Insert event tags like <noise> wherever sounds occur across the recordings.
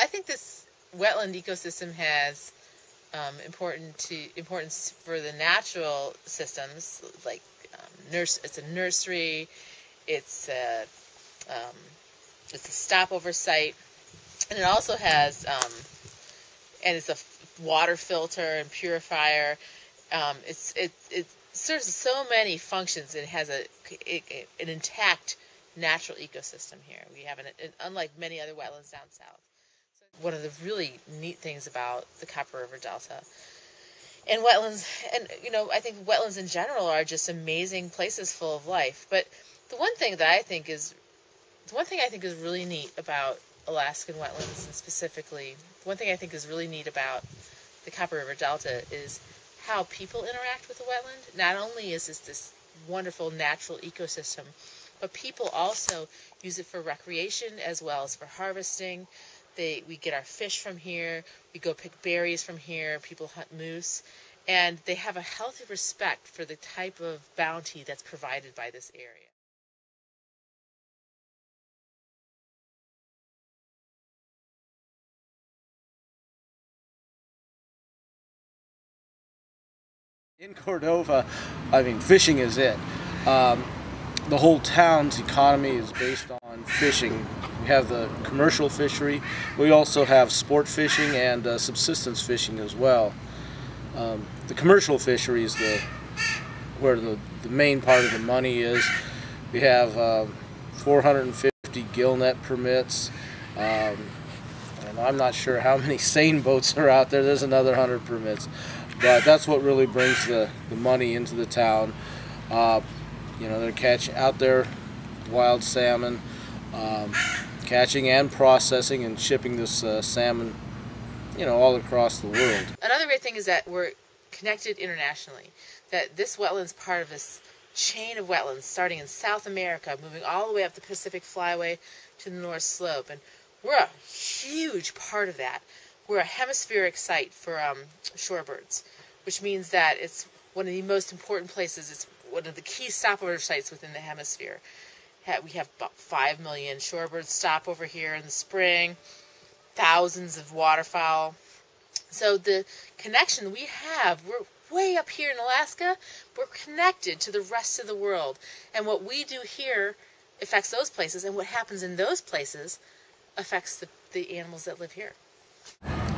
I think this wetland ecosystem has um, important to importance for the natural systems, like um, nurse. It's a nursery. It's a um, it's a stopover site, and it also has um, and it's a water filter and purifier. Um, it's it it serves so many functions. It has a it, an intact natural ecosystem here. We have an, an unlike many other wetlands down south. One of the really neat things about the Copper River Delta and wetlands, and you know, I think wetlands in general are just amazing places full of life. But the one thing that I think is the one thing I think is really neat about Alaskan wetlands, and specifically, one thing I think is really neat about the Copper River Delta is how people interact with the wetland. Not only is this this wonderful natural ecosystem, but people also use it for recreation as well as for harvesting. They, we get our fish from here. We go pick berries from here. People hunt moose. And they have a healthy respect for the type of bounty that's provided by this area. In Cordova, I mean, fishing is it. Um, the whole town's economy is based on fishing. We have the commercial fishery. We also have sport fishing and uh, subsistence fishing as well. Um, the commercial fishery is the where the, the main part of the money is. We have um, 450 gillnet permits. Um, and I'm not sure how many <laughs> seine boats are out there. There's another 100 permits. But that's what really brings the, the money into the town. Uh, you know, they're catching out there wild salmon, um, catching and processing and shipping this uh, salmon, you know, all across the world. Another great thing is that we're connected internationally. That this wetlands part of this chain of wetlands starting in South America, moving all the way up the Pacific Flyway to the North Slope. And we're a huge part of that we're a hemispheric site for um, shorebirds, which means that it's one of the most important places. It's one of the key stopover sites within the hemisphere. We have about 5 million shorebirds stop over here in the spring, thousands of waterfowl. So the connection we have, we're way up here in Alaska, we're connected to the rest of the world. And what we do here affects those places, and what happens in those places affects the, the animals that live here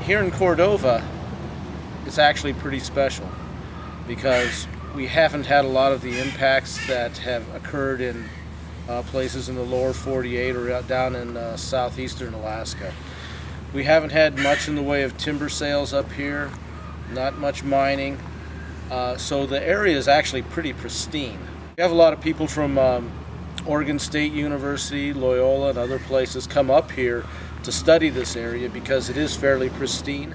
here in Cordova, it's actually pretty special because we haven't had a lot of the impacts that have occurred in uh, places in the lower 48 or down in uh, southeastern Alaska. We haven't had much in the way of timber sales up here, not much mining, uh, so the area is actually pretty pristine. We have a lot of people from um, Oregon State University, Loyola, and other places come up here to study this area because it is fairly pristine.